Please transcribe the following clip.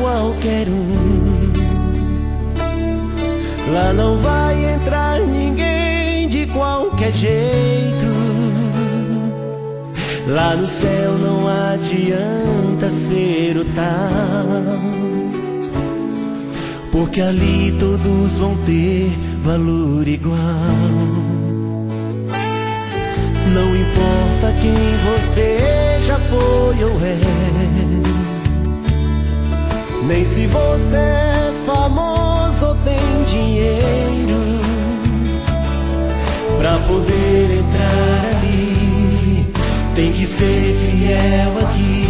qualquer um. Lá não vai entrar ninguém de qualquer jeito. Lá no céu não adianta ser o tal. Porque ali todos vão ter valor igual. Não importa quem você já foi ou é. Nem se você é famoso ou tem dinheiro. Pra poder entrar ali, tem que ser fiel aqui